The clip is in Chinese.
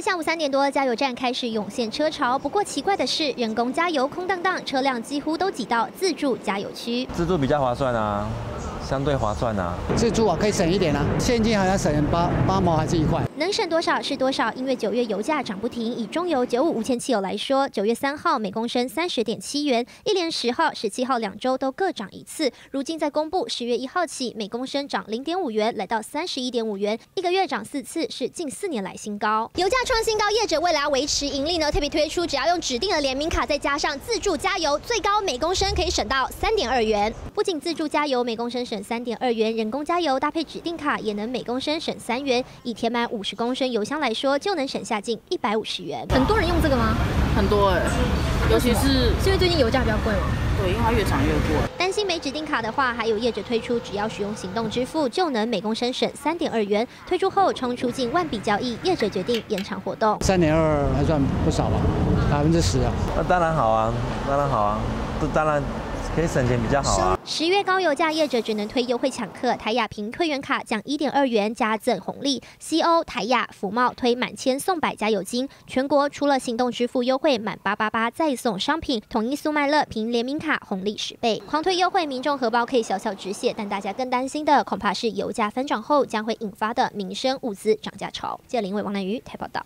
下午三点多，加油站开始涌现车潮。不过奇怪的是，人工加油空荡荡，车辆几乎都挤到自助加油区。自助比较划算啊。相对划算呐，自助啊可以省一点啊，现金好像省八八毛还是一块，能省多少是多少。因为九月油价涨不停，以中油九五无铅汽油来说，九月三号每公升三十点七元，一连十号、十七号两周都各涨一次。如今在公布十月一号起，每公升涨零点五元，来到三十一点五元，一个月涨四次，是近四年来新高。油价创新高，业者为了要维持盈利呢，特别推出只要用指定的联名卡，再加上自助加油，最高每公升可以省到三点二元。不仅自助加油每公升省三点二元，人工加油搭配指定卡也能每公升省三元。以填满五十公升油箱来说，就能省下近一百五十元。很多人用这个吗？很多哎，尤其是是因为最近油价比较贵吗？对，因为它越涨越贵。担心没指定卡的话，还有业者推出只要使用行动支付，就能每公升省三点二元。推出后冲出近万笔交易，业者决定延长活动。三点二还算不少吧，百分之十啊。那当然好啊，当然好啊，这当然。可以省钱比较好啊！十月高油价，业者只能推优惠抢客。台亚凭会员卡降一点二元，加赠红利。西欧、台亚、福茂推满千送百加油金。全国除了行动支付优惠满八八八再送商品，统一速卖乐凭联名卡红利十倍，狂推优惠，民众荷包可以小小止血。但大家更担心的，恐怕是油价翻涨后将会引发的民生物资涨价潮。谢林伟、王南瑜台报道。